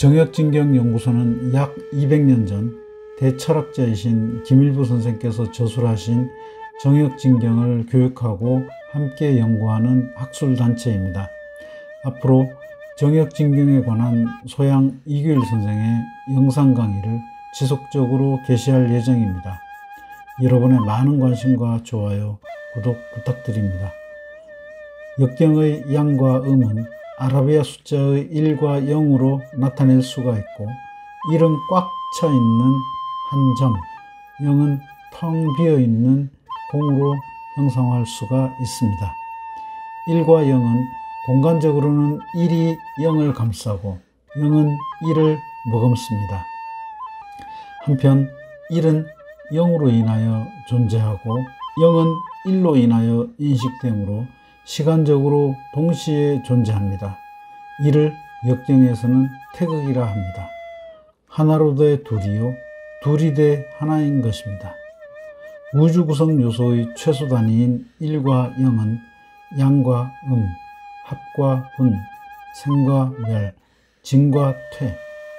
정역진경연구소는 약 200년 전 대철학자이신 김일부 선생께서 저술하신 정역진경을 교육하고 함께 연구하는 학술단체입니다. 앞으로 정역진경에 관한 소양 이규일 선생의 영상 강의를 지속적으로 게시할 예정입니다. 여러분의 많은 관심과 좋아요, 구독 부탁드립니다. 역경의 양과 음은 아라비아 숫자의 1과 0으로 나타낼 수가 있고 1은 꽉 차 있는 한 점, 0은 텅 비어 있는 공으로 형성할 수가 있습니다. 1과 0은 공간적으로는 1이 0을 감싸고 0은 1을 머금습니다. 한편 1은 0으로 인하여 존재하고 0은 1로 인하여 인식되므로 시간적으로 동시에 존재합니다. 이를 역경에서는 태극이라 합니다. 하나로 돼 둘이요, 둘이 돼 하나인 것입니다. 우주 구성 요소의 최소 단위인 1과 0은 양과 음, 합과 분, 생과 멸, 진과 퇴,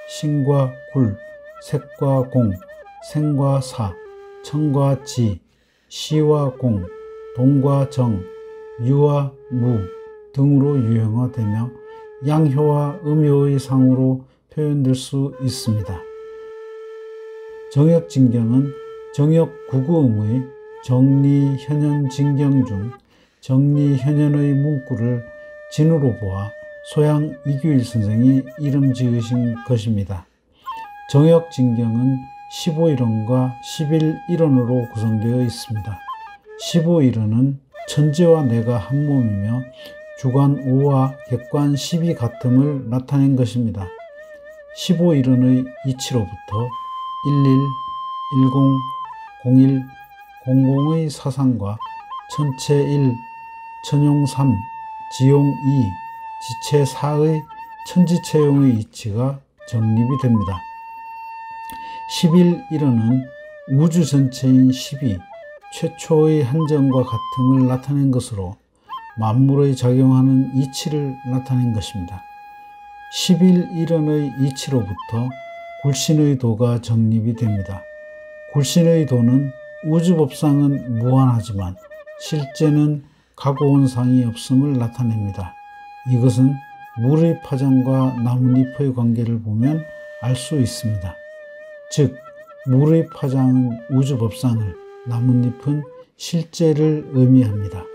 신과 굴, 색과 공, 생과 사, 청과 지, 시와 공, 동과 정, 유와 무 등으로 유형화되며 양효와 음효의 상으로 표현될 수 있습니다. 정역진경은 정역구구음의 정리현현진경 중 정리현현의 문구를 진으로 보아 소양 이규일 선생이 이름 지으신 것입니다. 정역진경은 15일원과 11일원으로 구성되어 있습니다. 15일원은 천지와 내가 한 몸이며 주관 5와 객관 10이 같음을 나타낸 것입니다. 15일원의 이치로부터 11, 10, 01, 00의 사상과 천체 1, 천용 3, 지용 2, 지체 4의 천지체용의 이치가 정립이 됩니다. 11일원은 우주 전체인 12, 최초의 한정과 같음을 나타낸 것으로 만물의 작용하는 이치를 나타낸 것입니다. 11일원의 이치로부터 굴신의 도가 정립이 됩니다. 굴신의 도는 우주법상은 무한하지만 실제는 가고원상이 없음을 나타냅니다. 이것은 물의 파장과 나뭇잎의 관계를 보면 알 수 있습니다. 즉, 물의 파장은 우주법상을 나뭇잎은 실제를 의미합니다.